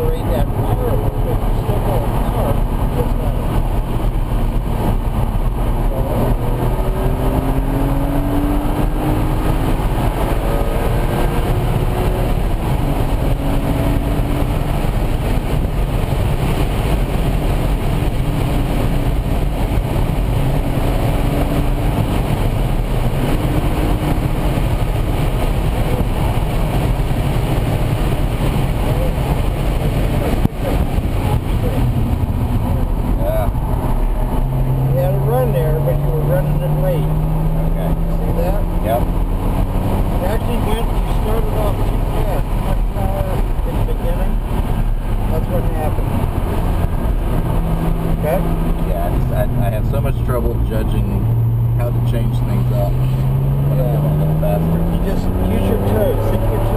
operate that What happened. Okay? Yeah, I, just, I, I have so much trouble judging how to change things up when I'm Yeah. a little faster. You just use your toes, sink your toes